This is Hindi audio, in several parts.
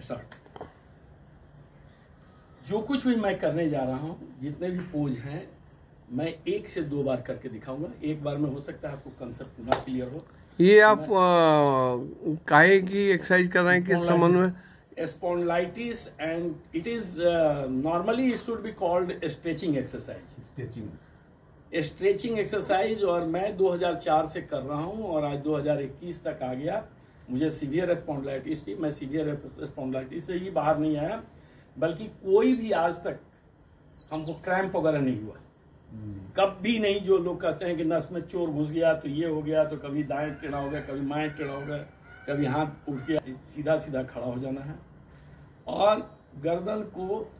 स्टार्ट जो कुछ भी मैं करने जा रहा हूँ जितने भी पोज हैं मैं एक से दो बार करके दिखाऊँगा। एक बार में हो सकता है आपको कंसेप्ट पूरा क्लियर हो। ये आप आ, काहे की एक्सरसाइज कर रहे हैं? किस संबंध में? And it is uh, normally it should be called stretching exercise. Stretching stretching exercise और मैं 2004 से कर रहा हूँ और आज 2021 तक आ गया। मुझे सीवियर स्पॉन्डलाइटिस थी मैं सीवियर स्पॉन्डलाइटिस से ही बाहर नहीं आया बल्कि कोई भी आज तक हमको क्रैम्प वगैरह नहीं हुआ। कभी नहीं जो लोग कहते हैं कि नस में चोर घुस गया तो ये हो गया तो कभी दाएँ टेढ़ा हो गया कभी माएँ टेढ़ा हो गया कभी हाथ उठ गया सीधा सीधा खड़ा हो जाना है। और गर्दन को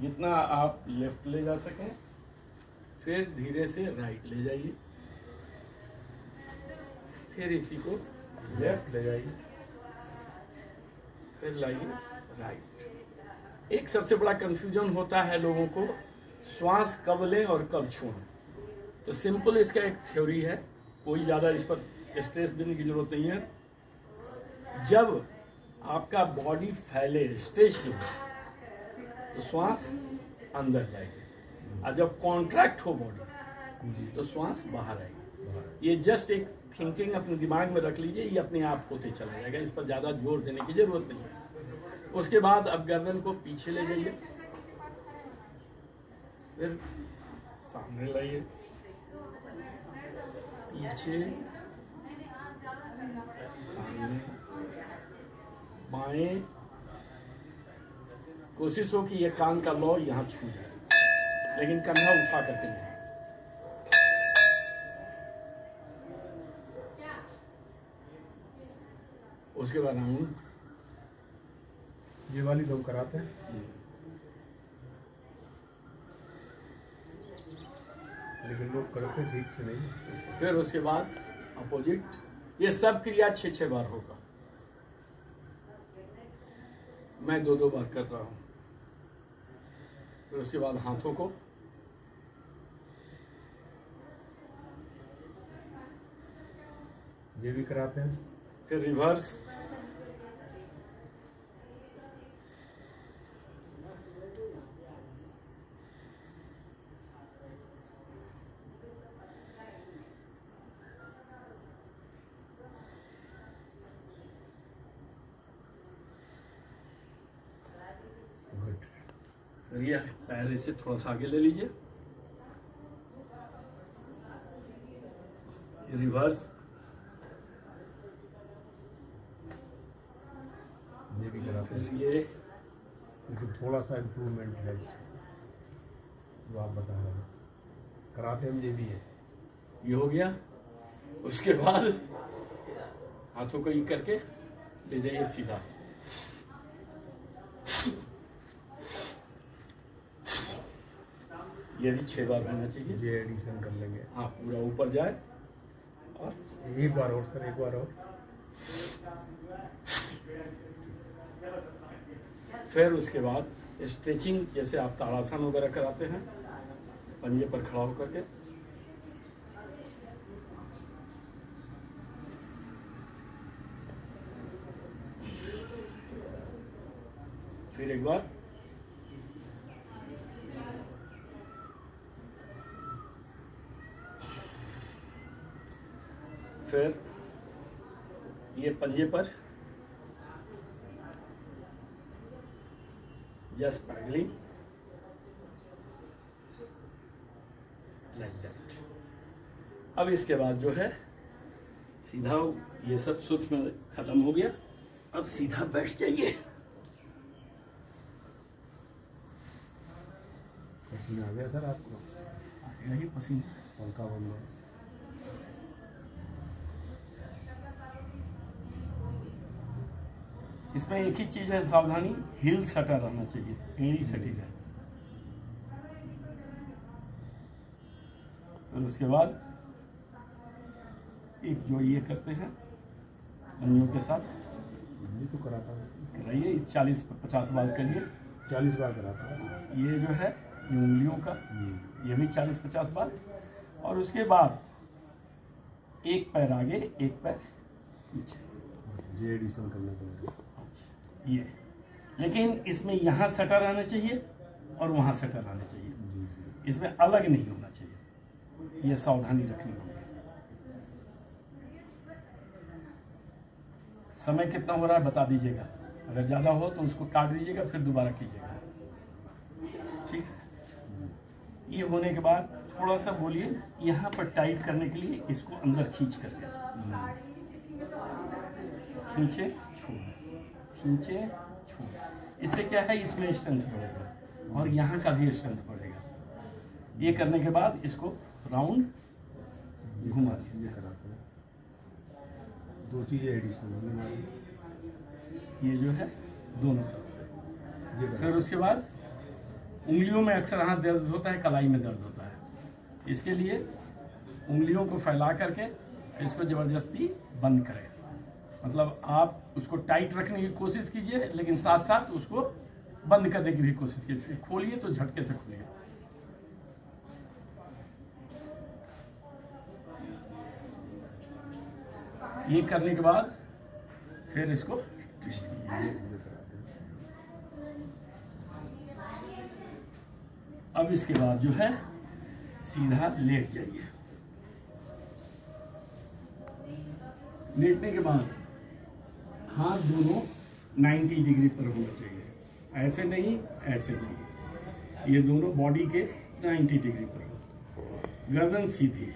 जितना आप लेफ़्ट ले जा सकें फिर धीरे से राइट ले जाइए। फिर इसी को लेफ़्ट ले जाइए। फिर लाइए। राइट। एक सबसे बड़ा कंफ्यूजन होता है लोगों को, श्वास कब लें और कब छोड़ें तो सिंपल इसका एक थ्योरी है। कोई ज़्यादा इस पर स्ट्रेस देने की ज़रूरत नहीं है। जब आपका बॉडी फैले स्ट्रेच हो तो श्वास अंदर जाएगी और जब कॉन्ट्रैक्ट हो बॉडी तो श्वास बाहर आएगी। ये जस्ट एक थिंकिंग अपने दिमाग में रख लीजिए, ये अपने आप होते चला जाएगा। इस पर ज़्यादा ज़ोर देने की ज़रूरत नहीं है। उसके बाद अब गर्दन को पीछे ले जाइए। फिर सामने लाइए। पीछे। सामने। बाएँ। कोशिश हो कि ये कान का लौ यहाँ छू जाए। लेकिन कंधा उठा करके नहीं। उसके बाद हम ये वाली दम कराते हैं। लेकिन लोग करते ठीक से नहीं। फिर उसके बाद अपोजिट ये सब क्रिया छः छः बार होगा। मैं दो दो बार कर रहा हूँ। फिर उसके बाद हाथों को। ये भी कराते हैं। फिर रिवर्स फिर ये पैर से थोड़ा सा आगे ले लीजिए। रिवर्स। ये भी कराते फिर हैं ये लेकिन थोड़ा सा इम्प्रूवमेंट है इसमें जो आप बता रहे हैं। कराते हम ये भी है। ये हो गया। उसके बाद हाथों को ये करके ले जाइए सीधा। ये भी छह बार होना चाहिए। ये एडिशन कर लेंगे। हाँ पूरा ऊपर जाए और एक बार और सर एक बार और। फिर उसके बाद स्ट्रेचिंग जैसे आप ताड़ासन वगैरह कराते हैं पंजे पर खड़ा होकर के। फिर एक बार फिर ये पंजे पर। Just paddling like that. अब इसके बाद जो है सीधा ये सब सूक्ष्म खत्म हो गया। अब सीधा बैठ जाइए। पसीना आ गया सर आपको? यही पसीना। पंखा बंद है इसमें एक ही चीज़ है सावधानी हिल सटा रहना चाहिए एड़ी सटी रहे। फिर उसके बाद एक जो ये करते हैं अंगियों के साथ। ये तो कराता हूँ। कराइए चालीस पचास बार करिए। चालीस बार कराता हूँ। ये जो है ये उंगलियों का ये भी चालीस पचास बार। और उसके बाद एक पैर आगे एक पैर पीछे। ये एडिशन करने के लिए ये। लेकिन इसमें यहाँ सटर आना चाहिए और वहाँ सटर आना चाहिए। इसमें अलग नहीं होना चाहिए। ये सावधानी रखनी होगी। समय कितना हो रहा है बता दीजिएगा। अगर ज़्यादा हो तो उसको काट दीजिएगा फिर दोबारा कीजिएगा। ठीक है? ये होने के बाद थोड़ा सा बोलिए यहाँ पर टाइट करने के लिए इसको अंदर खींच करके खींचे। छोड़ खींचे छोड़ इससे क्या है? इसमें स्ट्रेंथ बढ़ेगा और यहाँ का भी स्ट्रेंथ बढ़ेगा। ये करने के बाद इसको राउंड घुमा हैं दो चीज़ें एडिशनल ये जो है दोनों तरफ़ से। फिर उसके बाद उंगलियों में अक्सर हाथ दर्द होता है कलाई में दर्द होता है। इसके लिए उंगलियों को फैला करके इसको ज़बरदस्ती बंद करें। मतलब आप उसको टाइट रखने की कोशिश कीजिए, लेकिन साथ साथ उसको बंद करने की भी कोशिश कीजिए। खोलिए तो झटके से खोलिए ये करने के बाद फिर इसको ट्विस्ट कीजिए। अब इसके बाद जो है, सीधा लेट जाइए। लेटने के बाद हाथ दोनों 90 डिग्री पर होना चाहिए। ऐसे नहीं ऐसे नहीं। ये दोनों बॉडी के 90 डिग्री पर गर्दन सीधी।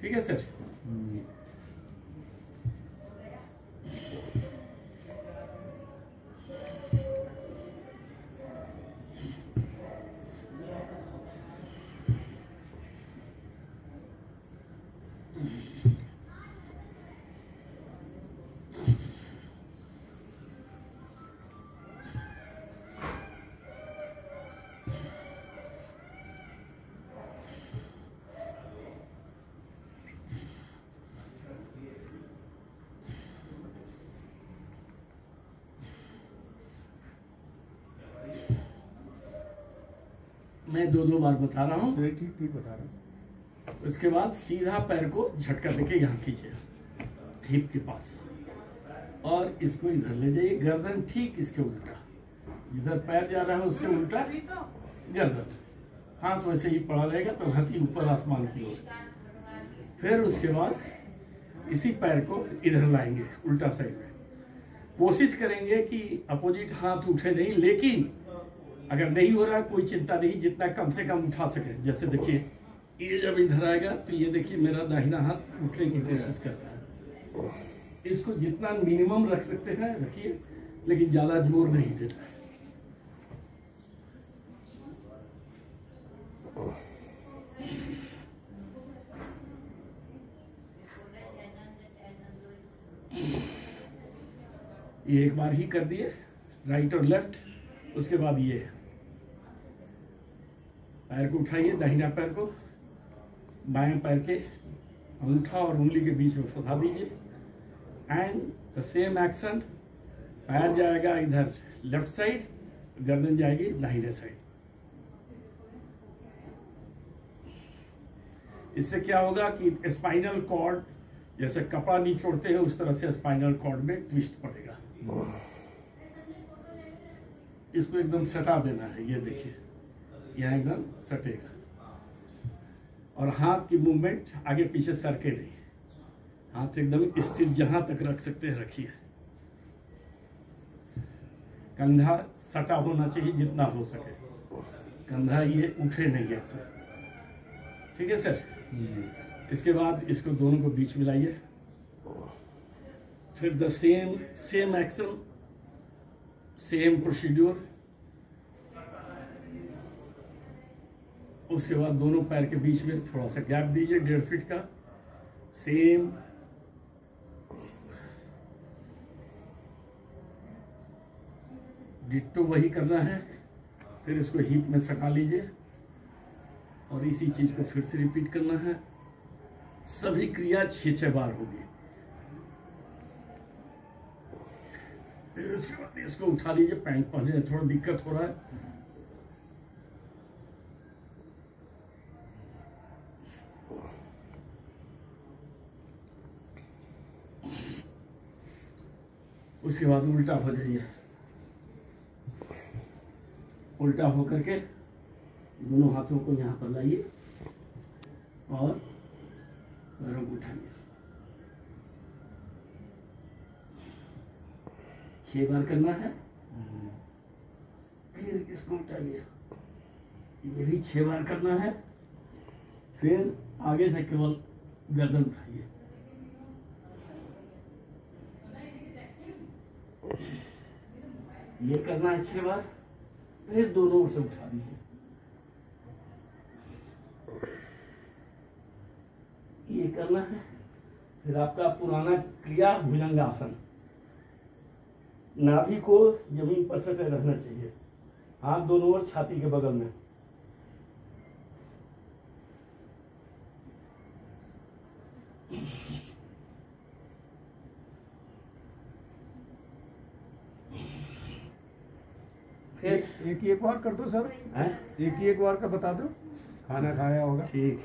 ठीक है, सर? मैं दो दो बार बता रहा हूँ। ठीक ठीक बता रहे हैं। उसके बाद सीधा पैर को झटका देके यहाँ खींचे। हिप के पास। और इसको इधर ले जाइए। गर्दन ठीक इसके उल्टा। जिधर पैर जा रहा है उससे उल्टा गर्दन। हाथ वैसे ही पड़ा रहेगा तो हाथी ऊपर आसमान की ओर। फिर उसके बाद इसी पैर को इधर लाएँगे उल्टा साइड में। कोशिश करेंगे कि अपोजिट हाथ उठे नहीं लेकिन अगर नहीं हो रहा, कोई चिंता नहीं, जितना कम से कम उठा सके। जैसे देखिए, ये जब इधर आएगा तो ये देखिए, मेरा दाहिना हाथ उठने की कोशिश करता है। इसको जितना मिनिमम रख सकते हैं, रखिए, लेकिन ज़्यादा ज़ोर नहीं देता ये एक बार ही कर दिए राइट और लेफ़्ट उसके बाद ये। पैर को उठाइए दाहिना पैर को बाएँ पैर के अंगूठा और उंगली के बीच में फंसा दीजिए। एंड द सेम एक्शन पैर जाएगा इधर लेफ़्ट साइड गर्दन जाएगी दाहिने साइड इससे क्या होगा कि स्पाइनल कॉर्ड जैसे कपड़ा निचोड़ते हैं उस तरह से स्पाइनल कॉर्ड में ट्विस्ट पड़ेगा। इसको एकदम सटा देना है ये देखिए। यहाँ एकदम सटेगा और हाथ की मूवमेंट आगे पीछे सरके नहीं। हाथ एकदम स्थिर जहाँ तक रख सकते हैं रखिए कंधा सटा होना चाहिए जितना हो सके। कंधा ये उठे नहीं ऐसे ठीक है सर इसके बाद इसको दोनों को बीच मिलाइए फिर the same same action same procedure उसके बाद दोनों पैर के बीच में थोड़ा सा गैप दीजिए, डेढ़ फीट का। सेम। डिट्टो वही करना है, फिर इसको हीप में सटा लीजिए। और इसी चीज़ को फिर से रिपीट करना है। सभी क्रिया छह छह बार होगी। फिर उसके बाद इसको उठा लीजिए, पैंट पहनने थोड़ा दिक्कत हो रहा है। उसके बाद उल्टा हो जाइए। उल्टा होकर के दोनों हाथों को यहाँ पर लाइए और पैरों को उठाइए। छह बार करना है। फिर इसको उठाइए। ये भी छह बार करना है। फिर आगे से केवल गर्दन उठाइए। ये करना है छह बार, फिर दोनों ओर से उठा दीजिए। ये करना है, फिर आपका पुराना क्रिया भुजंगासन। नाभि को ज़मीन पर सटे रहना चाहिए। हाथ दोनों ओर छाती के बगल में। फिर? एक ही एक बार कर दो सर हैं? एक ही एक बार का बता दो। खाना खाया होगा। ठीक।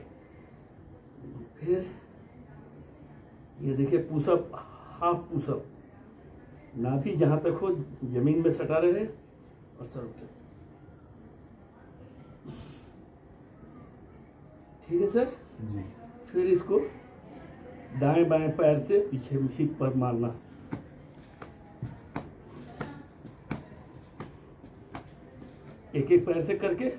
फिर? ये देखिए पुशअप हाफ़ पुशअप। नाभि जहाँ तक हो ज़मीन में सटा रहे और सर उठे। ठीक है सर? जी। फिर इसको दाएँ बाएँ पैर से पीछे पीछे पर मारना। एक एक पैर से करके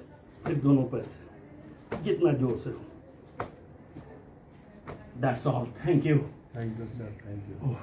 फिर दोनों पैर से। जितना ज़ोर से हो। That's all thank you thank you sir thank you